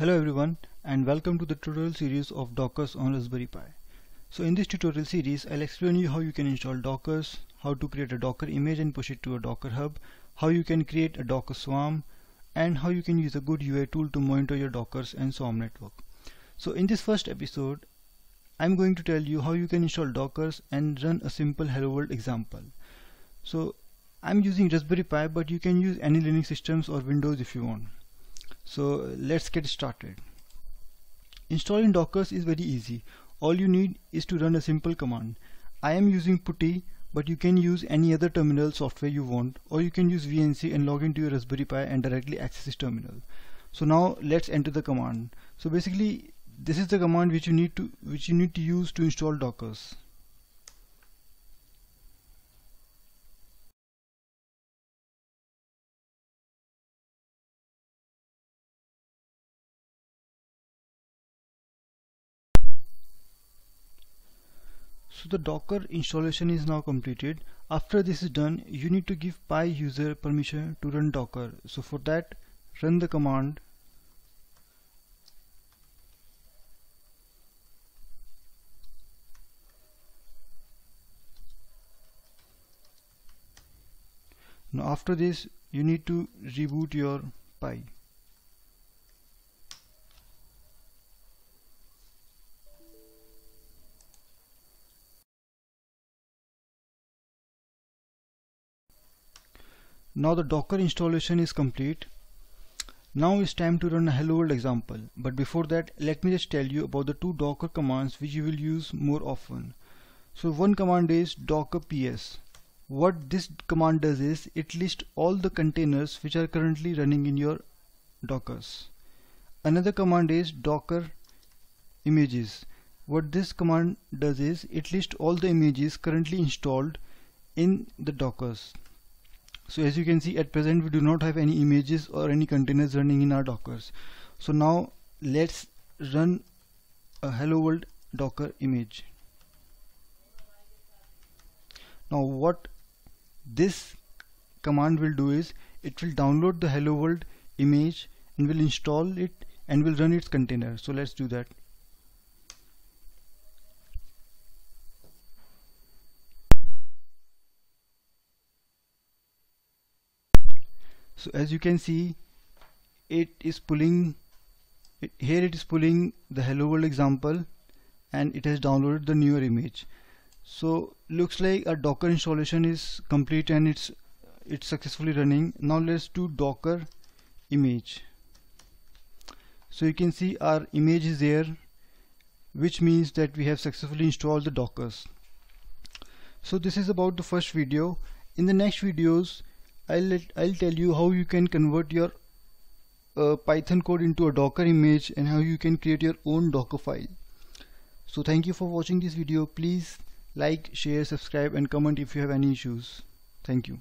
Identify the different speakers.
Speaker 1: Hello everyone and welcome to the tutorial series of Dockers on Raspberry Pi. So in this tutorial series I'll explain you how you can install Dockers, how to create a Docker image and push it to a Docker hub, how you can create a Docker swarm and how you can use a good UI tool to monitor your Dockers and swarm network. So in this first episode I'm going to tell you how you can install Dockers and run a simple hello world example. So I'm using Raspberry Pi but you can use any Linux systems or Windows if you want so let's get started. Installing dockers is very easy. All you need is to run a simple command. I am using putty but you can use any other terminal software you want or you can use VNC and log into your Raspberry Pi and directly access this terminal. So now let's enter the command. So basically this is the command which you need to which you need to use to install dockers So the Docker installation is now completed. After this is done, you need to give Pi user permission to run Docker. So for that, run the command Now after this, you need to reboot your Pi. Now the Docker installation is complete. Now it's time to run a hello world example. But before that, let me just tell you about the two Docker commands which you will use more often. So one command is docker ps. What this command does is it lists all the containers which are currently running in your dockers. Another command is docker images. What this command does is it lists all the images currently installed in the dockers so as you can see at present we do not have any images or any containers running in our dockers. So now let's run a hello world docker image. Now what this command will do is it will download the hello world image and will install it and will run its container. So let's do that so as you can see it is pulling it, here it is pulling the hello world example and it has downloaded the newer image. So looks like a docker installation is complete and it's it's successfully running. Now let's do docker image. So you can see our image is there which means that we have successfully installed the dockers. So this is about the first video. In the next videos I'll let, I'll tell you how you can convert your uh, Python code into a Docker image and how you can create your own Docker file. So thank you for watching this video. Please like, share, subscribe and comment if you have any issues. Thank you.